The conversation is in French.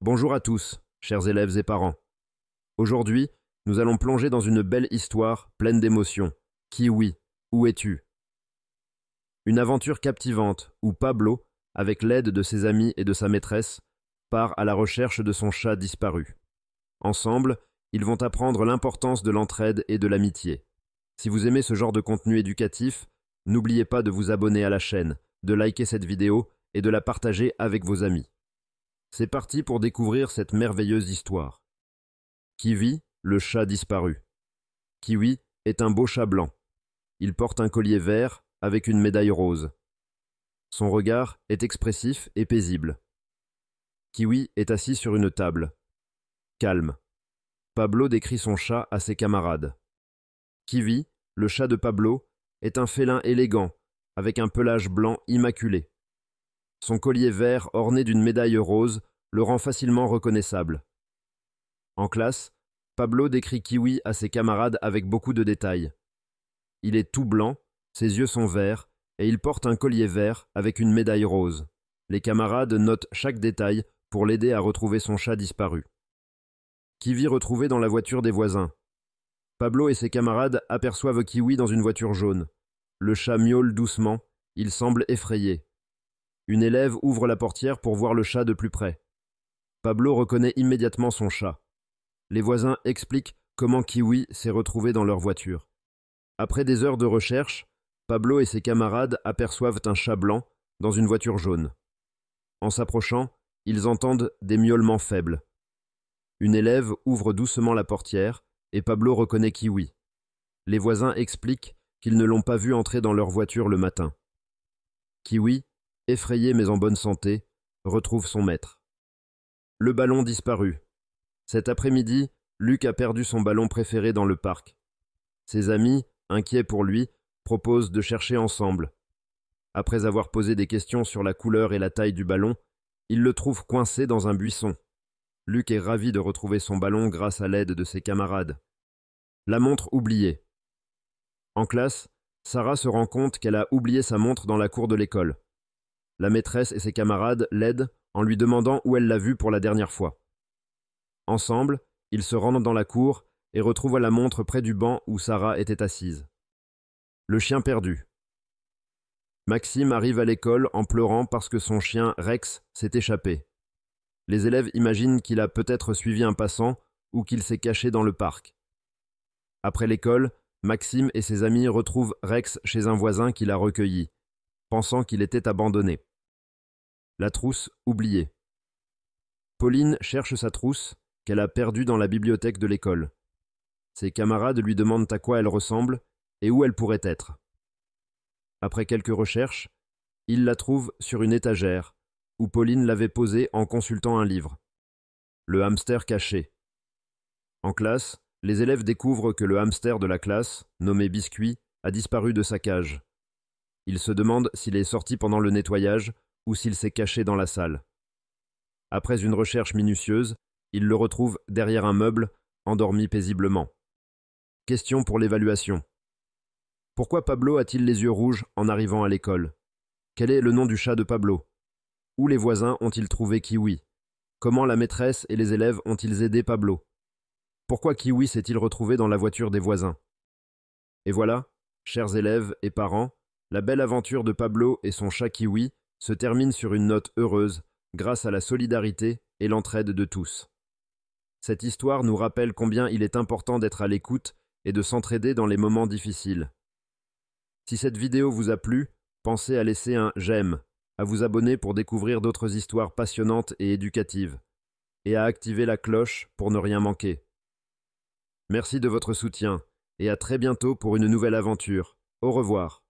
Bonjour à tous, chers élèves et parents. Aujourd'hui, nous allons plonger dans une belle histoire pleine d'émotions. Kiwi, où es-tu? Une aventure captivante où Pablo, avec l'aide de ses amis et de sa maîtresse, part à la recherche de son chat disparu. Ensemble, ils vont apprendre l'importance de l'entraide et de l'amitié. Si vous aimez ce genre de contenu éducatif, n'oubliez pas de vous abonner à la chaîne, de liker cette vidéo et de la partager avec vos amis. C'est parti pour découvrir cette merveilleuse histoire. Kiwi, le chat disparu. Kiwi est un beau chat blanc. Il porte un collier vert avec une médaille rose. Son regard est expressif et paisible. Kiwi est assis sur une table. Calme. Pablo décrit son chat à ses camarades. Kiwi, le chat de Pablo, est un félin élégant, avec un pelage blanc immaculé. Son collier vert orné d'une médaille rose le rend facilement reconnaissable. En classe, Pablo décrit Kiwi à ses camarades avec beaucoup de détails. Il est tout blanc, ses yeux sont verts, et il porte un collier vert avec une médaille rose. Les camarades notent chaque détail pour l'aider à retrouver son chat disparu. Kiwi retrouvé dans la voiture des voisins. Pablo et ses camarades aperçoivent Kiwi dans une voiture jaune. Le chat miaule doucement, il semble effrayé. Une élève ouvre la portière pour voir le chat de plus près. Pablo reconnaît immédiatement son chat. Les voisins expliquent comment Kiwi s'est retrouvé dans leur voiture. Après des heures de recherche, Pablo et ses camarades aperçoivent un chat blanc dans une voiture jaune. En s'approchant, ils entendent des miaulements faibles. Une élève ouvre doucement la portière et Pablo reconnaît Kiwi. Les voisins expliquent qu'ils ne l'ont pas vu entrer dans leur voiture le matin. Kiwi effrayé mais en bonne santé, retrouve son maître. Le ballon disparu. Cet après-midi, Luc a perdu son ballon préféré dans le parc. Ses amis, inquiets pour lui, proposent de chercher ensemble. Après avoir posé des questions sur la couleur et la taille du ballon, ils le trouvent coincé dans un buisson. Luc est ravi de retrouver son ballon grâce à l'aide de ses camarades. La montre oubliée. En classe, Sarah se rend compte qu'elle a oublié sa montre dans la cour de l'école. La maîtresse et ses camarades l'aident en lui demandant où elle l'a vue pour la dernière fois. Ensemble, ils se rendent dans la cour et retrouvent la montre près du banc où Sarah était assise. Le chien perdu. Maxime arrive à l'école en pleurant parce que son chien Rex s'est échappé. Les élèves imaginent qu'il a peut-être suivi un passant ou qu'il s'est caché dans le parc. Après l'école, Maxime et ses amis retrouvent Rex chez un voisin qui l'a recueilli, pensant qu'il était abandonné. La trousse oubliée. Pauline cherche sa trousse, qu'elle a perdue dans la bibliothèque de l'école. Ses camarades lui demandent à quoi elle ressemble et où elle pourrait être. Après quelques recherches, ils la trouvent sur une étagère, où Pauline l'avait posée en consultant un livre. Le hamster caché. En classe, les élèves découvrent que le hamster de la classe, nommé Biscuit, a disparu de sa cage. Ils se demandent s'il est sorti pendant le nettoyage ou s'il s'est caché dans la salle. Après une recherche minutieuse, il le retrouve derrière un meuble, endormi paisiblement. Question pour l'évaluation. Pourquoi Pablo a-t-il les yeux rouges en arrivant à l'école? Quel est le nom du chat de Pablo? Où les voisins ont-ils trouvé Kiwi? Comment la maîtresse et les élèves ont-ils aidé Pablo? Pourquoi Kiwi s'est-il retrouvé dans la voiture des voisins? Et voilà, chers élèves et parents, la belle aventure de Pablo et son chat Kiwi se termine sur une note heureuse grâce à la solidarité et l'entraide de tous. Cette histoire nous rappelle combien il est important d'être à l'écoute et de s'entraider dans les moments difficiles. Si cette vidéo vous a plu, pensez à laisser un j'aime, à vous abonner pour découvrir d'autres histoires passionnantes et éducatives, et à activer la cloche pour ne rien manquer. Merci de votre soutien, et à très bientôt pour une nouvelle aventure. Au revoir.